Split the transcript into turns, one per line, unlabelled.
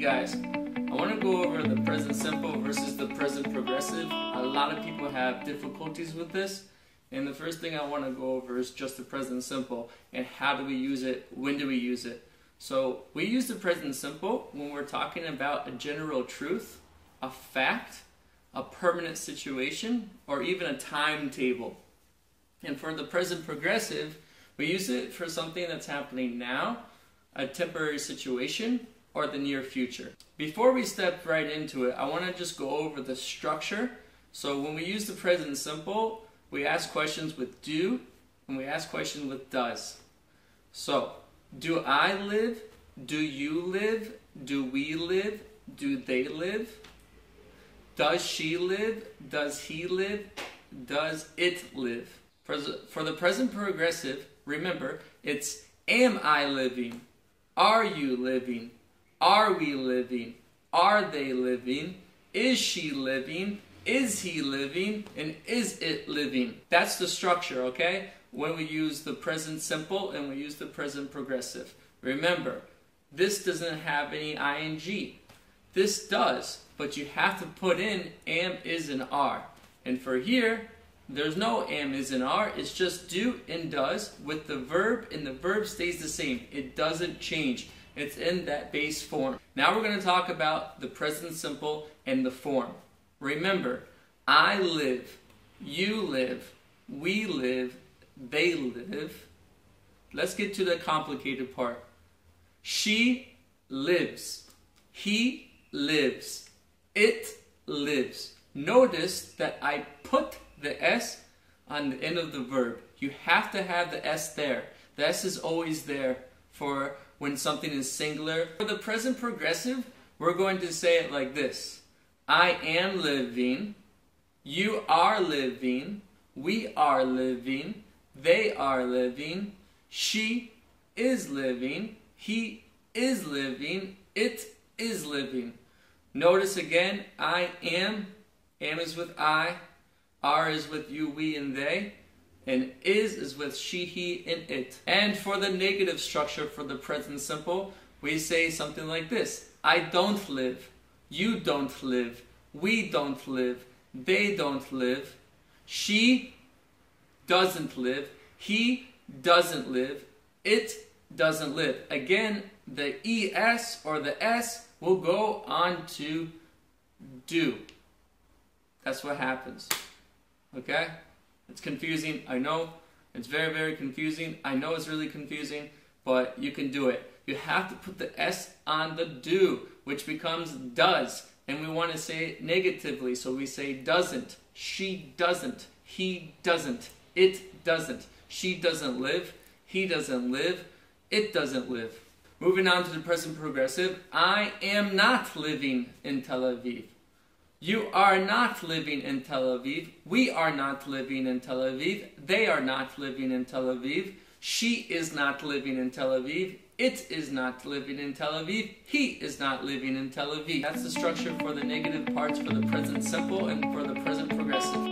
Guys, I want to go over the present simple versus the present progressive. A lot of people have difficulties with this. And the first thing I want to go over is just the present simple and how do we use it, when do we use it. So we use the present simple when we're talking about a general truth, a fact, a permanent situation, or even a timetable. And for the present progressive, we use it for something that's happening now, a temporary situation, or the near future. Before we step right into it, I want to just go over the structure. So when we use the present simple, we ask questions with do and we ask questions with does. So, do I live? Do you live? Do we live? Do they live? Does she live? Does he live? Does it live? For the, for the present progressive, remember, it's am I living? Are you living? Are we living? Are they living? Is she living? Is he living? And is it living? That's the structure, okay? When we use the present simple and we use the present progressive. Remember, this doesn't have any ing. This does, but you have to put in am, is, and are. And for here, there's no am, is, and are. It's just do and does with the verb, and the verb stays the same. It doesn't change. It's in that base form. Now we're going to talk about the present simple and the form. Remember, I live, you live, we live, they live. Let's get to the complicated part. She lives. He lives. It lives. Notice that I put the S on the end of the verb. You have to have the S there. The S is always there for when something is singular. For the present progressive, we're going to say it like this. I am living, you are living, we are living, they are living, she is living, he is living, it is living. Notice again, I am, am is with I, are is with you, we, and they and is is with she, he, and it. And for the negative structure for the present simple, we say something like this. I don't live. You don't live. We don't live. They don't live. She doesn't live. He doesn't live. It doesn't live. Again, the ES or the S will go on to do. That's what happens. Okay? It's confusing, I know. It's very, very confusing. I know it's really confusing, but you can do it. You have to put the S on the do, which becomes does. And we want to say it negatively, so we say doesn't. She doesn't. He doesn't. It doesn't. She doesn't live. He doesn't live. It doesn't live. Moving on to the present progressive, I am not living in Tel Aviv. You are not living in Tel Aviv. We are not living in Tel Aviv. They are not living in Tel Aviv. She is not living in Tel Aviv. It is not living in Tel Aviv. He is not living in Tel Aviv. That's the structure for the negative parts for the present simple and for the present progressive.